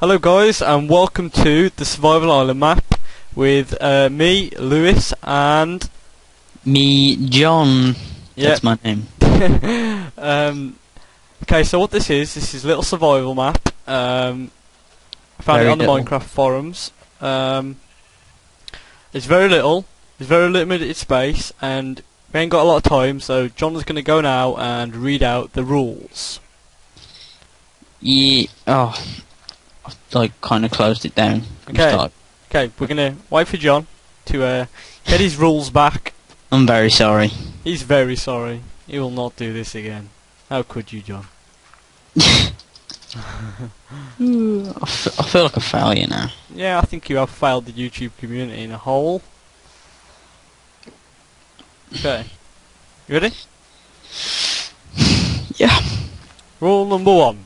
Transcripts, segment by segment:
Hello, guys, and welcome to the Survival Island map with uh, me, Lewis, and Me, John. yeah. That's my name. um, okay, so what this is, this is a little survival map. Um, I found it Very on the. Minecraft forums. Um, it's very little. It's very limited space, and we ain't got a lot of time. So John's going to go now and read out the rules. Yeah. Oh, I've like kind of closed it down. Okay. Okay, we're going to wait for John to uh, get his rules back. I'm very sorry. He's very sorry. He will not do this again. How could you, John? I, f- I feel like a failure now. Yeah, I think you have failed the YouTube community in a whole. Okay. You ready? Yeah. Rule number one.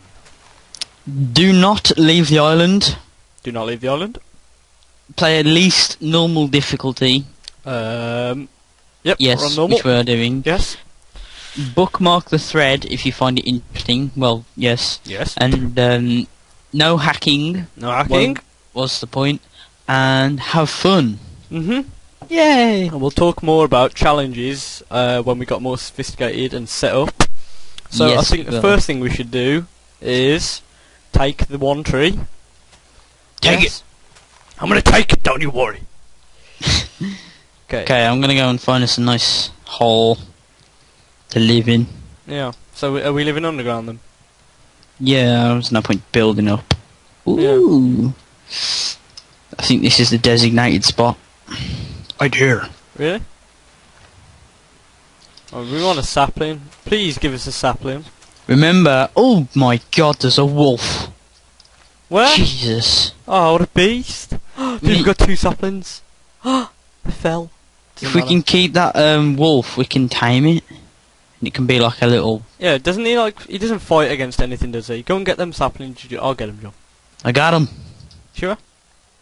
Do not leave the island. Do not leave the island. Play at least normal difficulty. Um, yep, Yes, we're on normal. which we're doing. Yes. Bookmark the thread if you find it interesting. Well, yes. Yes. And um, no hacking No hacking. What's the point. And have fun. Mm-hmm. Yay! And we'll talk more about challenges uh, when we got more sophisticated and set up. So I think the first thing we should do is take the one tree. Take Yes. I'm gonna take it. Don't you worry. okay. Okay, I'm gonna go and find us a nice hole to live in. Yeah. So are we living underground then? Yeah, there's no point building up. Ooh. I think this is the designated spot. I dare. Really? Oh, we want a sapling. Please give us a sapling. Remember, oh my god, there's a wolf. Where? Jesus. Oh, what a beast! Dude, Me- we've got two saplings. they fell. If Doesn't we matter. can keep that um, wolf, we can tame it. And it can be like a little. Yeah, doesn't he like? He doesn't fight against anything, does he? Go and get them saplings. you- I'll get them, John. I got him. Sure.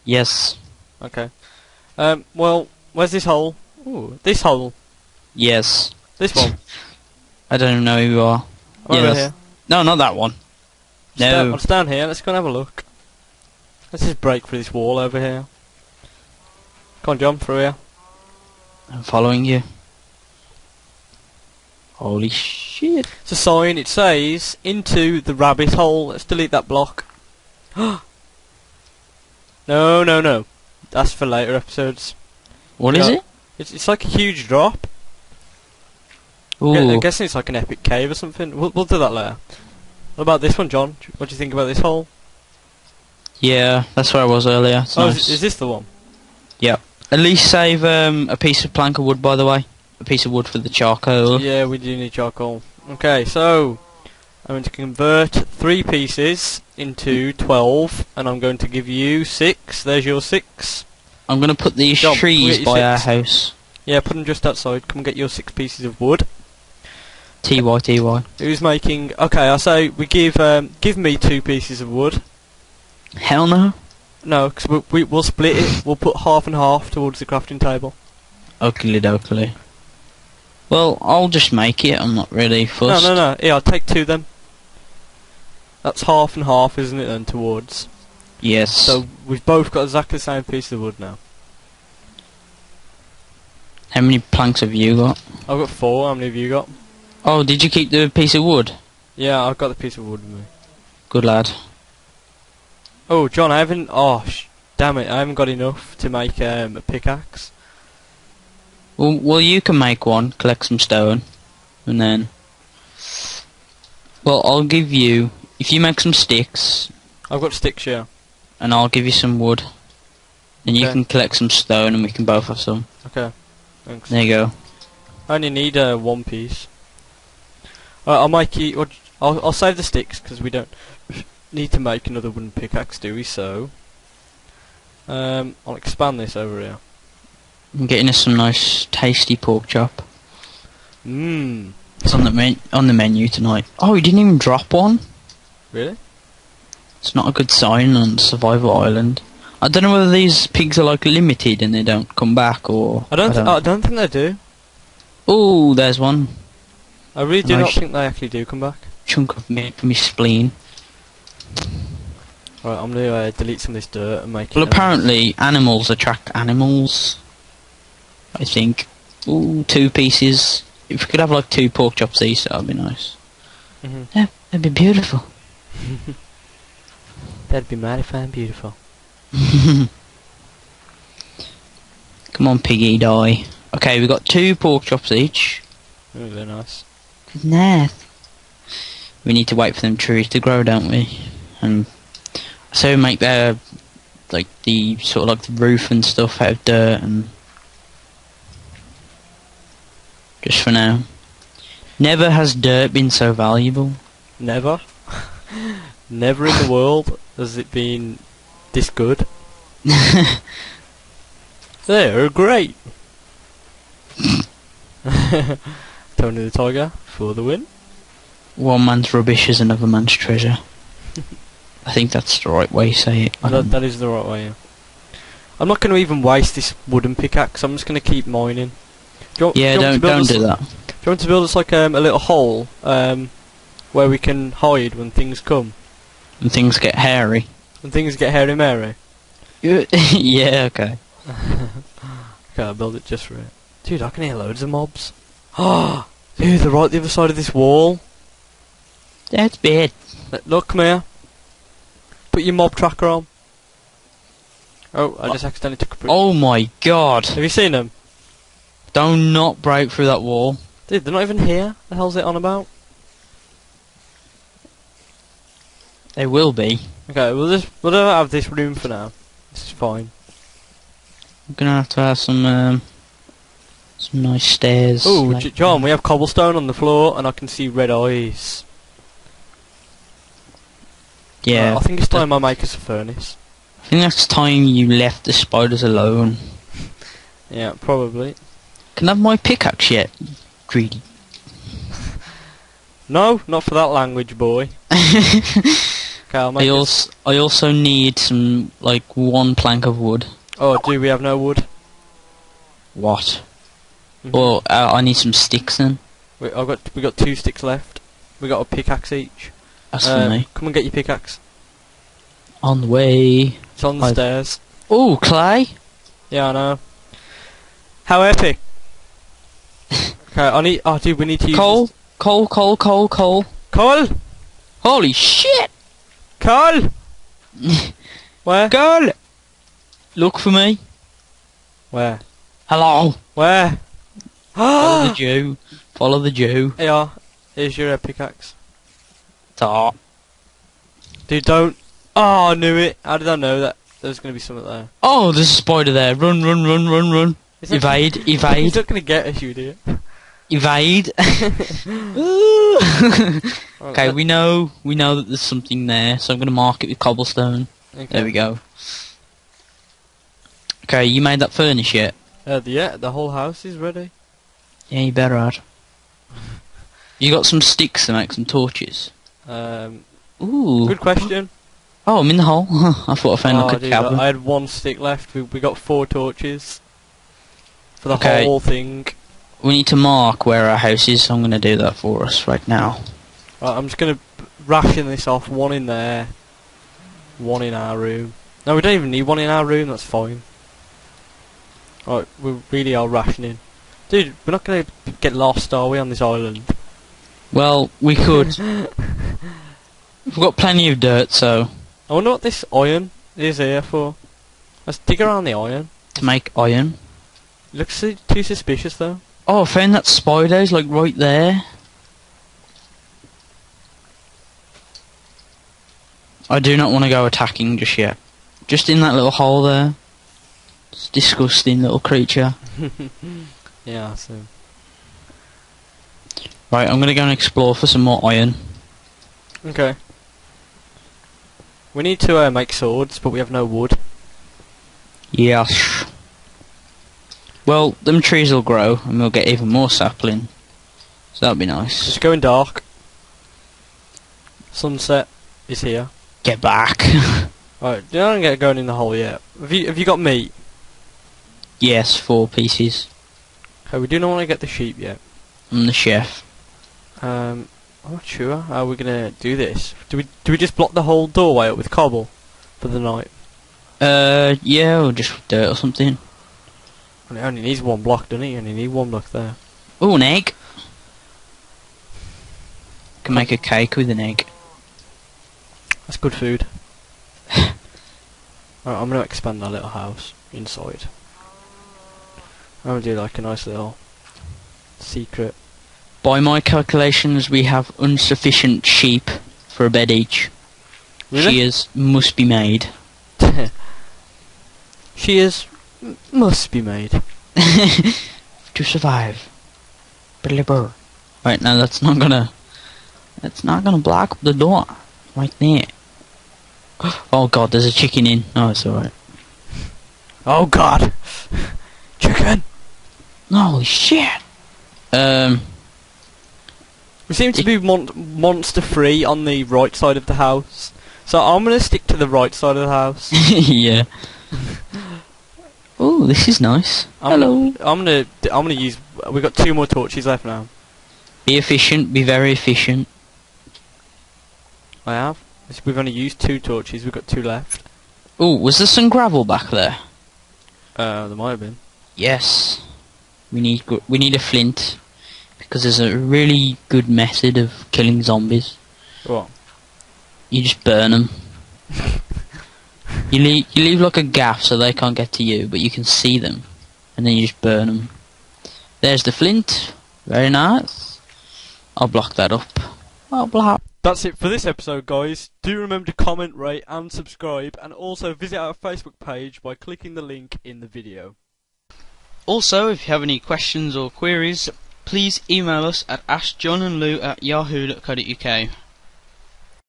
Yes. Okay. Um. Well, where's this hole? Ooh, this hole. Yes. This one. I don't even know who you are. Over Yes. here. No, not that one. It's down, No. it's down here. Let's go and have a look. Let's just break through this wall over here. Come on, John, through here. I'm following you. Holy shit. It's a sign. It says into the rabbit hole. Let's delete that block. no, no, no. That's for later episodes. What is Yeah. it? It's it's like a huge drop. Ooh. I'm guessing it's like an epic cave or something. We'll we'll do that later. What about this one, John? What do you think about this hole? Yeah, that's where I was earlier. It's oh, nice. is, is this the one? Yeah. At least save um, a piece of plank of wood, by the way. A piece of wood for the charcoal. Yeah, we do need charcoal. Okay, so I'm going to convert three pieces into twelve, and I'm going to give you six. There's your six. I'm going to put these trees by your our house. Yeah, put them just outside. Come get your six pieces of wood. Ty ty. Who's making? Okay, I say we give um, give me two pieces of wood. Hell no. No, because we, we we'll split it. We'll put half and half towards the crafting table. Oakley dokley. Well, I'll just make it. I'm not really fussed. No, no, no. Yeah, I'll take two then. That's half and half, isn't it? Then towards. Yes. So we've both got exactly the same piece of wood now. How many planks have you got? I've got four. How many have you got? Oh, did you keep the piece of wood? Yeah, I've got the piece of wood with me. Good lad. Oh, John, I haven't. Oh, sh- damn it! I haven't got enough to make um, a pickaxe. Well, well, you can make one. Collect some stone, and then. Well, I'll give you if you make some sticks, I've got sticks here. and I'll give you some wood. And you can collect some stone, and we can both have some. Okay, thanks. There you go. I only need uh, one piece. Uh, I'll make you. I'll I'll save the sticks because we don't need to make another wooden pickaxe, do we? So, um, I'll expand this over here. I'm getting us some nice, tasty pork chop. Mmm. It's on the men- on the menu tonight. Oh, you didn't even drop one. Really? It's not a good sign on Survival Island. I don't know whether these pigs are like limited and they don't come back, or I don't. I don't I don't think they do. Oh, there's one I really do not Nice. think they actually do come back. chunk of meat from my spleen. Right, I'm gonna uh, delete some of this dirt and make Well, it. apparently animals attract animals. I think. Ooh, two pieces. If we could have like two pork chops each, that would be nice. Mhm. Yeah, that'd be beautiful. That'd be mighty fine, beautiful. Come on, piggy, die. Okay, we've got two pork chops each. Very nice. Nice. We need to wait for them trees to grow, don't we? And so make their like the sort of like the roof and stuff out of dirt and just for now. Never has dirt been so valuable. Never. Never in the world has it been this good. They're great. Tony the Tiger for the win. One man's rubbish is another man's treasure. I think that's the right way to say it. That, that is the right way. Yeah. I'm not going to even waste this wooden pickaxe. I'm just going to keep mining. Do want, yeah, do want don't to build don't do that. Do you want to build us like um, a little hole um, where we can hide when things come? When things get hairy. When things get hairy Mary? yeah, okay. Okay, I'll build it just for it. Dude, I can hear loads of mobs. Ah, dude, they're right the other side of this wall. That's bad. Look, Look, come here. Put your mob tracker on. Oh, I just accidentally took a picture. Oh my god. Have you seen them? Do not not break through that wall. Dude, they're not even here. The hell's it on about? They will be. Okay, we'll just we'll have this room for now. This is fine. I'm gonna have to have some um, some nice stairs. Oh, like- J- John, we have cobblestone on the floor, and I can see red eyes. yeah. Uh, I think it's time I make us a furnace. I think that's time you left the spiders alone. Yeah, probably. Can I have my pickaxe yet? Greedy. No, not for that language, boy. Okay, I'll make I also I also need some like one plank of wood. Oh, do we have no wood? What? Mhm. Well, uh, I need some sticks then. We, I've got we got two sticks left. We got a pickaxe each. That's Uh, for me. Come and get your pickaxe. On the way. It's on the I- stairs. Oh, clay. Yeah, I know. How epic! okay, I need. Oh, dude, we need to use Coal, this- coal, coal, coal, coal. Coal, Holy shit! coal. Where? Girl, look for me. Where? Hello. Where? Follow the Jew. Follow the Jew. yeah. Here's your uh, pickaxe. Ta. Dude, don't. Oh, I knew it. How did I know that there was going to be something there? Oh, there's a spider there. Run, run, run, run, run. That- Evade, He's not going to get us, you idiot. evade. Okay, we know, we know that there's something there, so I'm gonna mark it with cobblestone. okay. There we go. Okay, you made that furnace yet? Uh, yeah, the whole house is ready. Yeah, you better add. You got some sticks to make some torches. Um, Ooh. good question. Oh, I'm in the hole. I thought I found Oh, like a dude, cabin. I had one stick left. We, we got four torches for the Okay. whole thing. We need to mark where our house is, so I'm gonna do that for us right now. Right, I'm just gonna b- ration this off. One in there, one in our room. No, we don't even need one in our room. That's fine. Right, we really are rationing, dude. We're not gonna get lost, are we, on this island? Well, we could. We've got plenty of dirt, so I wonder what this iron is here for. Let's dig around the iron. to make iron. Looks too suspicious though. Oh, I found that spider. It's like right there. I do not want to go attacking just yet. Just in that little hole there. It's a disgusting little creature. Yeah, so Right, I'm gonna go and explore for some more iron. okay. We need to uh, make swords, but we have no wood. Yes. Well, them trees will grow, and we'll get even more sapling. So that'll be nice. It's going dark. Sunset is here. Get back. Alright, don't get going in the hole yet. Have you have you got meat? yes, four pieces. Okay, we do not want to get the sheep yet. I'm the chef. Um, I'm not sure how we're gonna do this. Do we do we just block the whole doorway up with cobble? for the night? Uh, yeah, or just dirt or something. And it only needs one block, doesn't it? Only need one block there. Oh, an egg. Can make a cake with an egg. That's good food. Alright, I'm gonna expand our little house inside. I'm gonna do like a nice little secret. By my calculations, we have insufficient sheep for a bed each. Really? Shears must be made. she is must be made. to survive. Blibber. Right now, that's not gonna. That's not gonna block the door. Right there. Oh god, there's a chicken in. Oh, it's alright. Oh God! Chicken. Holy shit! Um, We seem to be mon- monster free on the right side of the house, so I'm gonna stick to the right side of the house. yeah. Oh, this is nice. I'm Hello. I'm gonna I'm gonna use. We've got two more torches left now. Be efficient, be very efficient. I have. We've only used two torches. We've got two left. Oh, was there some gravel back there? Uh, there might have been. Yes. We need we need a flint because there's a really good method of killing zombies. What? You just burn them. you leave you leave like a gap so they can't get to you, but you can see them, and then you just burn them. There's the flint. Very nice. I'll block that up. I'll block. That's it for this episode, guys. Do remember to comment, rate, and subscribe, and also visit our Facebook page by clicking the link in the video. Also, if you have any questions or queries, please email us at askjohnandlew at yahoo.co.uk.